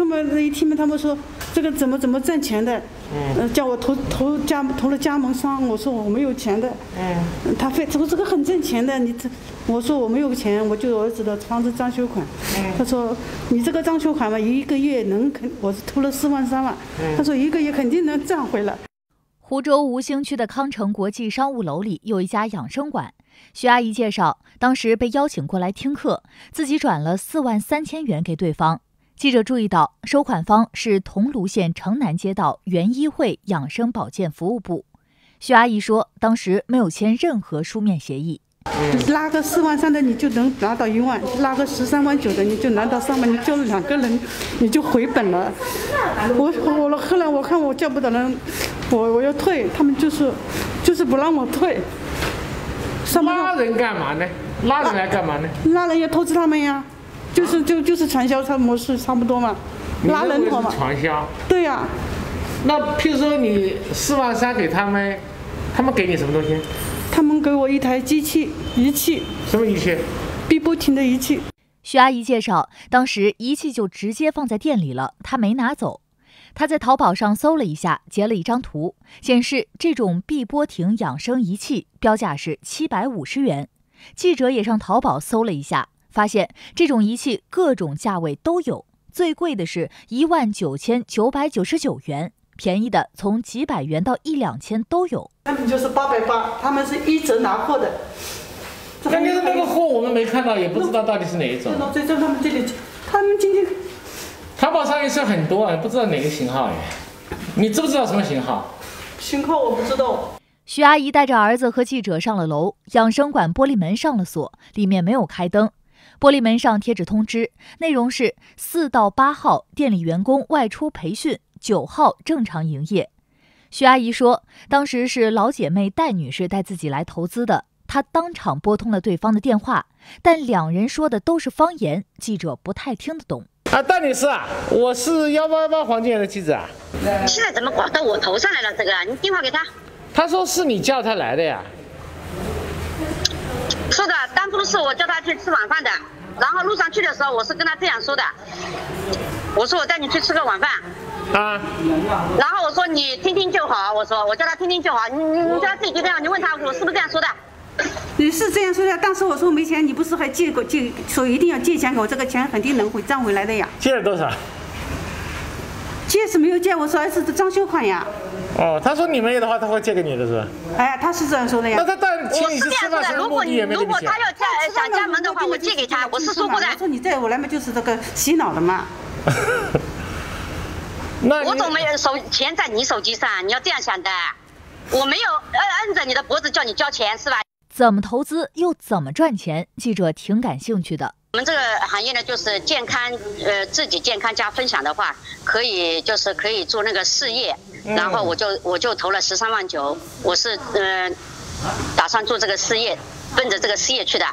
他们一听嘛，他们说这个怎么怎么挣钱的，嗯，叫我投投加投了加盟商，我说我没有钱的，嗯，他非说这个很挣钱的，你这，我说我没有钱，我就儿子的房子装修款，嗯，他说你这个装修款嘛，一个月能肯，我是投了四万三万，他说一个月肯定能赚回来。湖州吴兴区的康城国际商务楼里有一家养生馆。徐阿姨介绍，当时被邀请过来听课，自己转了四万三千元给对方。记者注意到，收款方是桐庐县城南街道园医会养生保健服务部。徐阿姨说，当时没有签任何书面协议。拉个四万三的，你就能拿到一万；拉个十三万九的，你就拿到三万。你叫了两个人，你就回本了。我我后来我看我叫不到人，我我要退，他们就是就是不让我退。拉人干嘛呢？拉人来干嘛呢？拉人要投资他们呀，就是就就是传销差模式差不多嘛。拉人头嘛。传销。对呀。那譬如说你四万三给他们，他们给你什么东西？他们给我一台机器仪器。什么仪器？闭波亭的仪器。徐阿姨介绍，当时仪器就直接放在店里了，她没拿走。她在淘宝上搜了一下，截了一张图，显示这种碧波亭养生仪器标价是七百五十元。记者也上淘宝搜了一下，发现这种仪器各种价位都有，最贵的是一万九千九百九十九元，便宜的从几百元到一两千都有。他们就是八百八，他们是一折拿货的。那你那个货我们没看到，也不知道到底是哪一种。在在他们这里，他们今天。淘宝上也是很多啊，不知道哪个型号哎，你知不知道什么型号？型号我不知道。徐阿姨带着儿子和记者上了楼，养生馆玻璃门上了锁，里面没有开灯，玻璃门上贴着通知，内容是四到八号店里员工外出培训，九号正常营业。徐阿姨说，当时是老姐妹戴女士带自己来投资的，她当场拨通了对方的电话，但两人说的都是方言，记者不太听得懂。啊，戴女士啊，我是幺八八黄金园的记者啊。现在怎么挂到我头上来了？这个，你电话给他。他说是你叫他来的呀。是的，当初是我叫他去吃晚饭的，然后路上去的时候，我是跟他这样说的。我说我带你去吃个晚饭。啊。然后我说你听听就好，我说我叫他听听就好，你你你叫他自己决定，你问他我是不是这样说的？你是这样说的，当时我说没钱，你不是还借过借，说一定要借钱给我，这个钱肯定能会赚回来的呀。借了多少？借是没有借，我说是装修款呀。哦，他说你没有的话，他会借给你的是吧？哎，他是这样说的呀。那他但我是这样说的，如果如果他要加想加盟的话，我借给他，我是说过的。我说你带我来嘛就是这个洗脑的嘛。那我总没有手钱在你手机上，你要这样想的。我没有摁摁着你的脖子叫你交钱是吧？怎么投资又怎么赚钱？记者挺感兴趣的。我们这个行业呢，就是健康，呃，自己健康加分享的话，可以就是可以做那个事业。然后我就我就投了十三万九，我是嗯，打算做这个事业，奔着这个事业去的。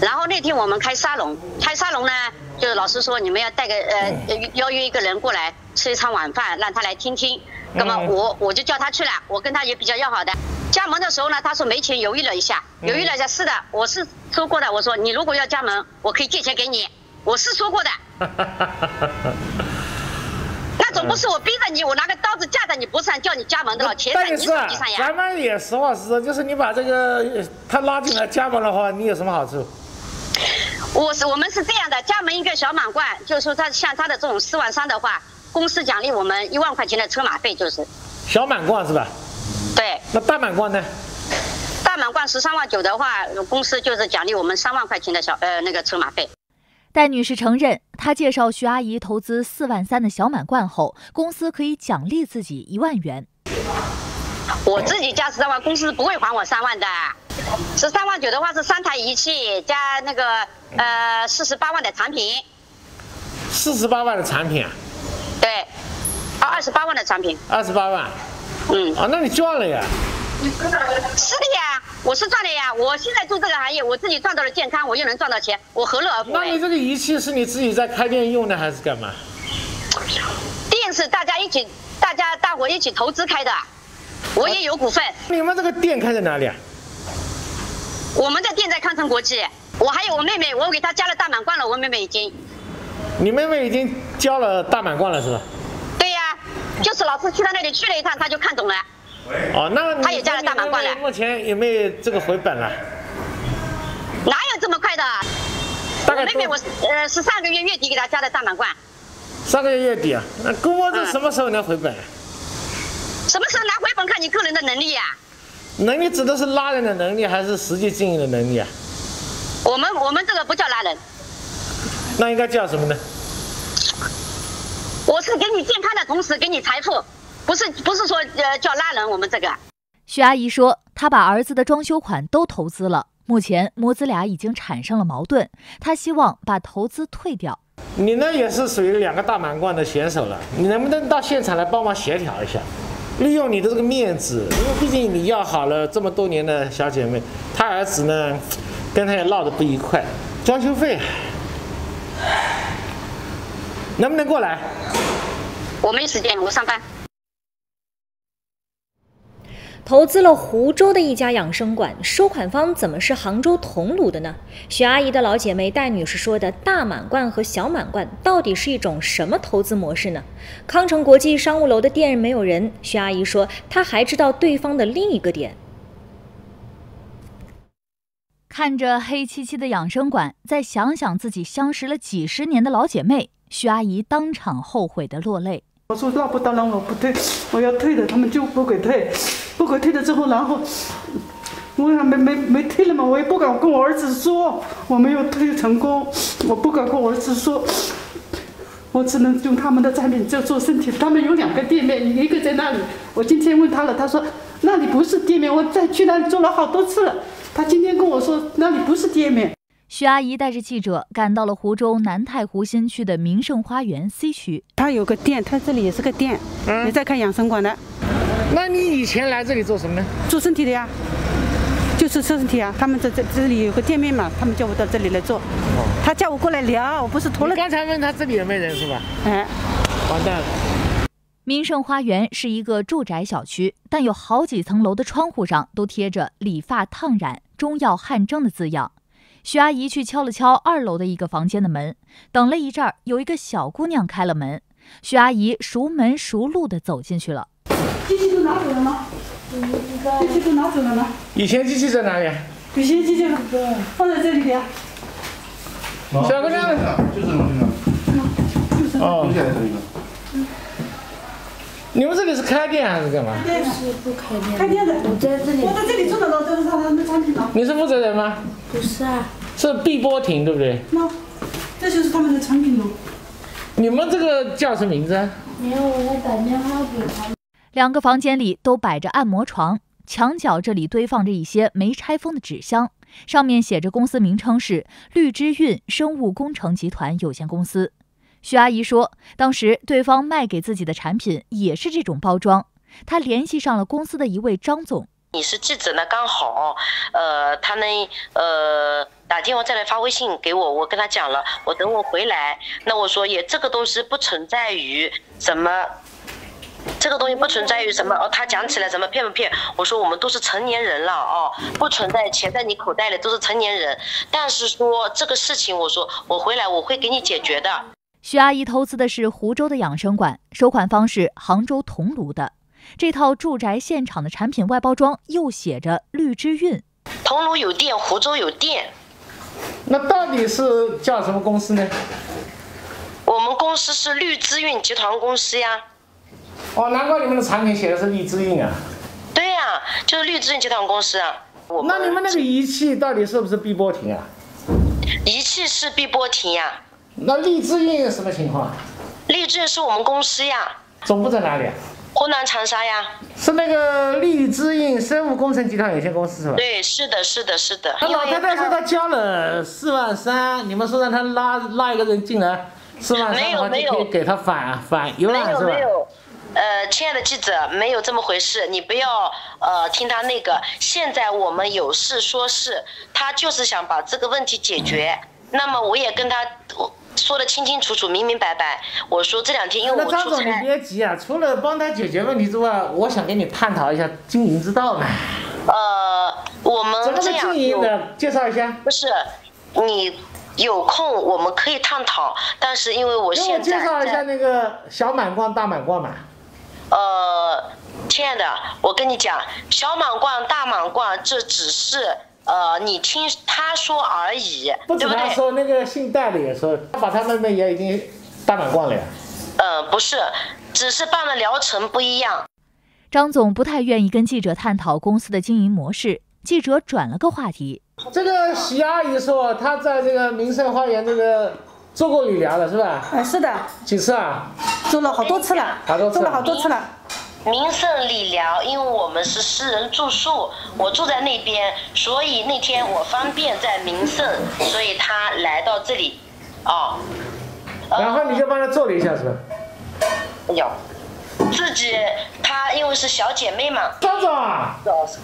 然后那天我们开沙龙，开沙龙呢，就是老师说你们要带个呃邀约一个人过来吃一餐晚饭，让他来听听。那么我我就叫他去了，我跟他也比较要好的。加盟的时候呢，他说没钱，犹豫了一下，犹豫了一下，是的，我是说过的。我说你如果要加盟，我可以借钱给你，我是说过的。是我逼着你，我拿个刀子架在你脖子上叫你加盟的了，钱在你手机上呀。咱们也实话实说，就是你把这个他拉进来加盟的话，你有什么好处？我是我们是这样的，加盟一个小满贯，就是说他像他的这种四万三的话，公司奖励我们一万块钱的车马费，就是。小满贯是吧？对，那大满贯呢？大满贯十三万九的话，公司就是奖励我们三万块钱的小呃那个车马费。戴女士承认，她介绍徐阿姨投资四万三的小满贯后，公司可以奖励自己一万元。我自己加十三万，公司不会还我三万的。十三万九的话是三台仪器加那个呃四十八万的产品。四十八万的产品啊？对，啊二十八万的产品。二十八万。嗯啊，那你赚了呀？是的呀，我是赚的呀。我现在做这个行业，我自己赚到了健康，我又能赚到钱，我何乐而不为？那你这个仪器是你自己在开店用的，还是干嘛？店是大家一起，大家大伙一起投资开的，我也有股份。你们这个店开在哪里啊？我们的店在康城国际，我还有我妹妹，我给她加了大满贯了，我妹妹已经。你妹妹已经交了大满贯了是吧？对呀，就是老师去她那里去了一趟，她就看懂了。哦，那他也加了大满贯了。目前有没有这个回本了？哪有这么快的？大概妹妹我呃是上个月月底给他加的大满贯。上个月月底啊？那估摸着什么时候能回本？什么时候拿回本看你个人的能力呀。能力指的是拉人的能力还是实际经营的能力啊？我们我们这个不叫拉人。那应该叫什么呢？我是给你健康的同时给你财富，不是不是说呃叫拉人。我们这个。徐阿姨说，她把儿子的装修款都投资了，目前母子俩已经产生了矛盾，她希望把投资退掉。你呢也是属于两个大满贯的选手了，你能不能到现场来帮忙协调一下？利用你的这个面子，因为毕竟你要好了这么多年的小姐妹，她儿子呢，跟她也闹得不愉快，装修费，能不能过来？我没时间，我上班。投资了湖州的一家养生馆，收款方怎么是杭州桐庐的呢？徐阿姨的老姐妹戴女士说的大满贯和小满贯到底是一种什么投资模式呢？康城国际商务楼的店没有人，徐阿姨说她还知道对方的另一个点。看着黑漆漆的养生馆，再想想自己相识了几十年的老姐妹，徐阿姨当场后悔的落泪。我说那不当然我不退，我要退的，他们就不给退。不可退了之后，然后我还没没没退了嘛，我也不敢跟我儿子说我没有退成功，我不敢跟我儿子说，我只能用他们的产品做做身体。他们有两个店面，一个在那里。我今天问他了，他说那里不是店面，我再去那里做了好多次了。他今天跟我说那里不是店面。徐阿姨带着记者赶到了湖州南太湖新区的名盛花园 C 区，他有个店，他这里也是个店，也在开养生馆的。那你以前来这里做什么呢？做身体的呀，就是做身体啊。他们在这这里有个店面嘛，他们叫我到这里来做。哦。他叫我过来聊，我不是托了。刚才问他这里有没有人是吧？哎，完蛋了。名盛花园是一个住宅小区，但有好几层楼的窗户上都贴着“理发烫染、中药汗蒸”的字样。徐阿姨去敲了敲二楼的一个房间的门，等了一阵儿，有一个小姑娘开了门。徐阿姨熟门熟路地走进去了。机器都拿走了吗？机器都拿走了吗？以前机器在哪里？以前机器放在这里边。小姑娘，就是这个。哦，留下来这个。你们这里是开店还是干嘛？是不开店。开店的。我在这里。我在这里做的了，这是他们的产品了。你是负责人吗？不是啊。是碧波亭对不对？那，这就是他们的产品了。你们这个叫什么名字？没有，我打电话给他。两个房间里都摆着按摩床，墙角这里堆放着一些没拆封的纸箱，上面写着公司名称是绿之韵生物工程集团有限公司。徐阿姨说，当时对方卖给自己的产品也是这种包装，她联系上了公司的一位张总。你是记者呢，刚好，呃，他呢，呃，打电话再来发微信给我，我跟他讲了，我等我回来，那我说也这个东西不存在于什么。这个东西不存在于什么哦，他讲起来什么骗不骗？我说我们都是成年人了哦，不存在钱在你口袋里，都是成年人。但是说这个事情，我说我回来我会给你解决的。徐阿姨投资的是湖州的养生馆，收款方是杭州桐庐的。这套住宅现场的产品外包装又写着绿之韵，桐庐有店，湖州有店。那到底是叫什么公司呢？我们公司是绿之韵集团公司呀。哦，难怪你们的产品写的是绿之印啊！对呀，就是绿之印集团公司啊。那你们那个仪器到底是不是碧波亭啊？仪器是碧波亭呀。那绿之印什么情况？绿之韵是我们公司呀。总部在哪里？湖南长沙呀。是那个绿之印生物工程集团有限公司是吧？对，是的，是的，是的。那老太太说她交了四万三，你们说让她拉拉一个人进来，四万三的话就可以给她返返一万是吧？没有没有。呃，亲爱的记者，没有这么回事，你不要呃听他那个。现在我们有事说事，他就是想把这个问题解决。那么我也跟他说的清清楚楚、明明白白。我说这两天因为我出差。那张总，你别急啊，除了帮他解决问题之外，我想跟你探讨一下经营之道嘛。呃，我们这样经营的？介绍一下。不是，你。有空我们可以探讨，但是因为我给我现在介绍一下那个小满贯、大满贯嘛。呃，亲爱的，我跟你讲，小满贯、大满贯，这只是呃你听他说而已，不止对不对？他说，那个姓戴的也说，他把他妹妹也已经大满贯了呀。呃，不是，只是办的疗程不一样。张总不太愿意跟记者探讨公司的经营模式，记者转了个话题。这个徐阿姨说，她在这个民盛花园这个做过理疗了，是吧？哎，是的，几次啊？做了好多次了，好多次做了好多次了。名胜理疗，因为我们是私人住宿，我住在那边，所以那天我方便在名胜，所以他来到这里，哦，然后你就帮他做了一下，是吧？哎呦，自己她因为是小姐妹嘛，张总啊，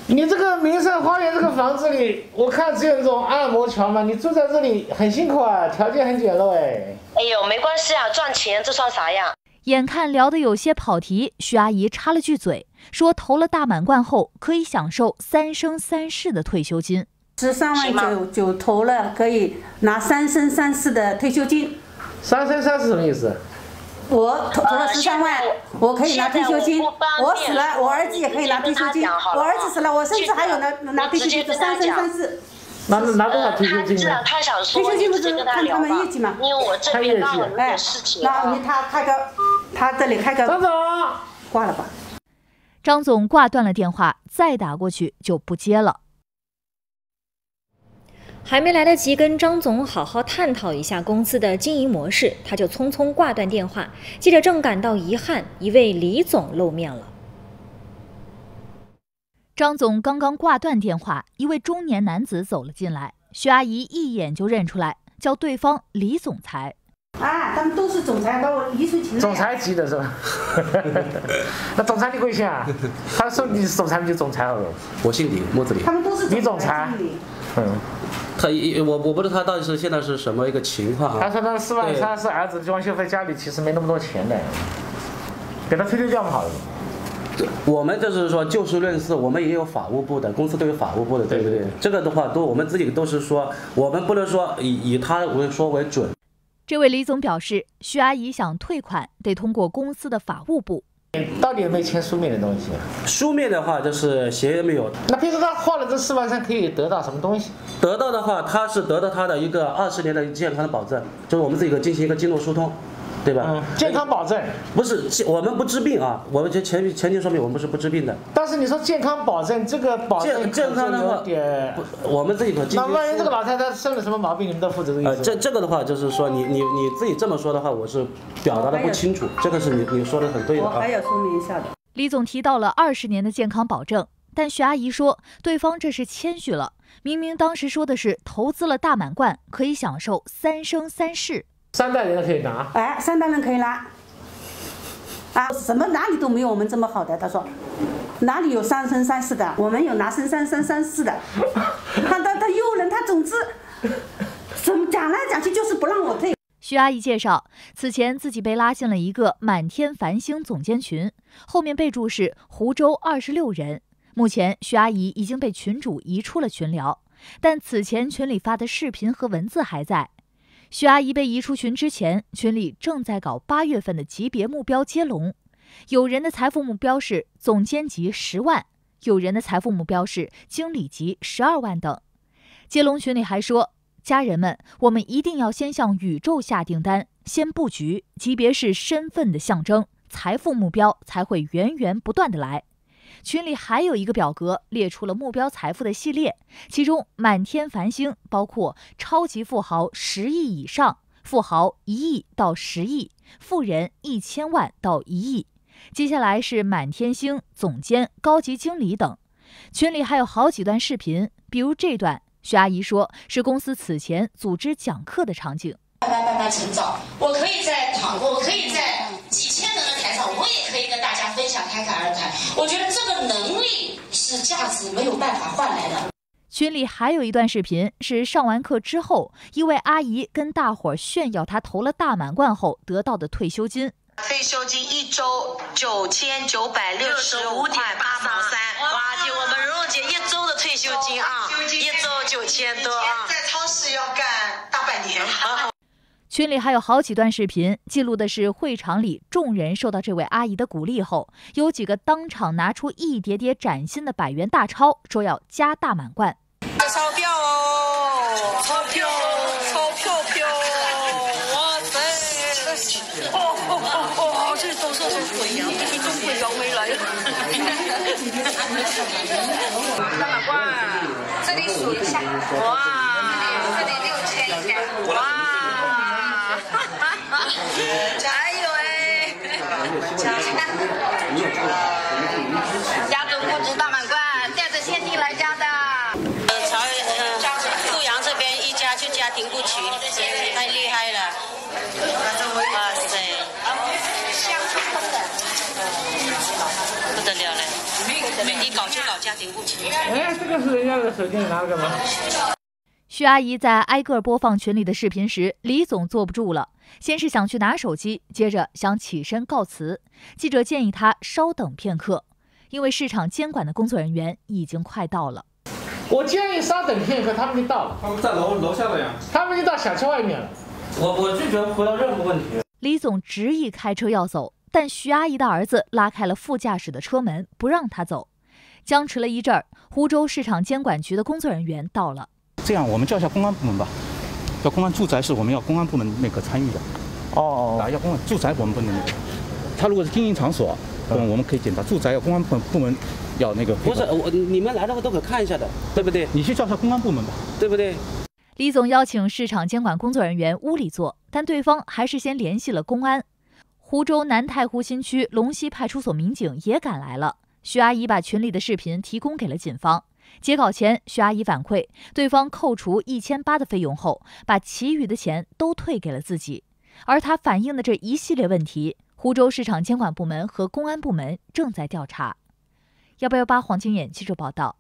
你这个名胜花园这个房子里，我看只有这种按摩床嘛，你住在这里很辛苦啊，条件很简陋哎。哎呦，没关系啊，赚钱这算啥呀？眼看聊得有些跑题，徐阿姨插了句嘴，说投了大满贯后可以享受三生三世的退休金。十三万九九投了，可以拿三生三世的退休金。三生三世什么意思？我投投了呃十三万，我可以拿退休金。我死了，我儿子也可以拿退休金。我儿子死了，我甚至还有拿拿退休金，你直接跟他三生讲三世。拿拿多少呃，退休金呢退休金不是看他们业绩吗因为我这看业绩哎点事，情那啊你。他开个，他这里开个张总，挂了吧。张总挂断了电话，再打过去就不接了。还没来得及跟张总好好探讨一下公司的经营模式，他就匆匆挂断电话。记者正感到遗憾，一位李总露面了。张总刚刚挂断电话，一位中年男子走了进来，徐阿姨一眼就认出来，叫对方李总裁。啊，他们都是总裁，把我移出去了。总裁级的是吧？那总裁你贵姓啊？他说你是总裁，你就总裁好了。我姓李，木字李他。们都是李总裁嗯，他一我我不知道他到底是现在是什么一个情况啊？他说那四万三是儿子的装修费，家里其实没那么多钱的，给他退退掉嘛好了。我们就是说就事论事，我们也有法务部的，公司都有法务部的，对不对？这个的话都我们自己都是说，我们不能说以以他为说为准。这位李总表示，徐阿姨想退款，得通过公司的法务部。到底有没有签书面的东西啊？书面的话就是协议没有，那平时他花了这四万三可以得到什么东西？得到的话他是得到他的一个二十年的健康的保证，就是我们自己给进行一个经络疏通，对吧？嗯，健康保证。不是我们不治病啊，我们前前前提说明我们不是不治病的，但是你说健康保证，这个保证健健康的可能话点。我们自己可进那万一这个老太太生了什么毛病，你们都负责这个呃，意思吗？这这个的话就是说你你你自己这么说的话，我是表达的不清楚，这个是你你说的很对的啊我还。要说明一下的。李总提到了二十年的健康保证，但徐阿姨说对方这是谦虚了，明明当时说的是投资了大满贯可以享受三生三世。三代人都可以拿。哎，三代人可以拿。啊，什么哪里都没有我们这么好的。他说，哪里有三生三世的？我们有拿生三生三世的。他他他诱人，他总之，怎么讲来讲去就是不让我退。徐阿姨介绍，此前自己被拉进了一个满天繁星总监群，后面备注是湖州二十六人。目前徐阿姨已经被群主移出了群聊，但此前群里发的视频和文字还在。徐阿姨被移出群之前，群里正在搞八月份的级别目标接龙，有人的财富目标是总监级十万，有人的财富目标是经理级十二万等。接龙群里还说。家人们，我们一定要先向宇宙下订单，先布局，级别是身份的象征，财富目标才会源源不断的来。群里还有一个表格，列出了目标财富的系列，其中满天繁星包括超级富豪十亿以上、富豪一亿到十亿、富人一千万到一亿，接下来是满天星、总监、高级经理等。群里还有好几段视频，比如这段。徐阿姨说：“是公司此前组织讲课的场景，慢慢慢慢成长。我可以在团，我可以在侃侃而谈。我觉得这个能力是价值没有办法换来的。”群里还有一段视频，是上完课之后，一位阿姨跟大伙儿炫耀她投了大满贯后得到的退休金。退休金一周九千九百六十五点八毛三，哇！姐，我们蓉蓉姐一周的退休金啊，一周九千多啊。在超市要干大半半年了。群里还有好几段视频，记录的是会场里众人受到这位阿姨的鼓励后，有几个当场拿出一叠叠崭新的百元大钞，说要加大满贯。钞票哦，钞票，钞票票，哇塞！哦哦哦哦，这都是中鬼呀，毕竟中鬼刚没来。大满贯，这里数一下，哇，这里六千一下，哇。加油哎！家族募资大满贯，带着现金来加的。呃，朝呃富阳这边一加就加顶不齐，太厉害了！哇塞，香喷的，不得了了！美的搞就搞家庭不齐。哎，这个是人家的手机，你拿了干嘛？徐阿姨在挨个播放群里的视频时，李总坐不住了。先是想去拿手机，接着想起身告辞。记者建议他稍等片刻，因为市场监管的工作人员已经快到了。我建议稍等片刻，他们就到了。他们在楼楼下的呀。他们就到小区外面了。我我拒绝回答任何问题。李总执意开车要走，但徐阿姨的儿子拉开了副驾驶的车门，不让他走。僵持了一阵儿，湖州市场监管局的工作人员到了。这样，我们叫一下公安部门吧。叫公安住宅是我们要公安部门那个参与的，哦哦啊，要公安住宅我们不能那个。他如果是经营场所，嗯，我们可以检查。住宅要公安部部门要那个。不是我，你们来的话都可看一下的，对不对？你去叫一下公安部门吧，对不对？李总邀请市场监管工作人员屋里坐，但对方还是先联系了公安。湖州南太湖新区龙溪派出所民警也赶来了。徐阿姨把群里的视频提供给了警方。截稿前，徐阿姨反馈，对方扣除一千八的费用后，把其余的钱都退给了自己。而她反映的这一系列问题，湖州市场监管部门和公安部门正在调查。幺八幺八黄金眼记者报道。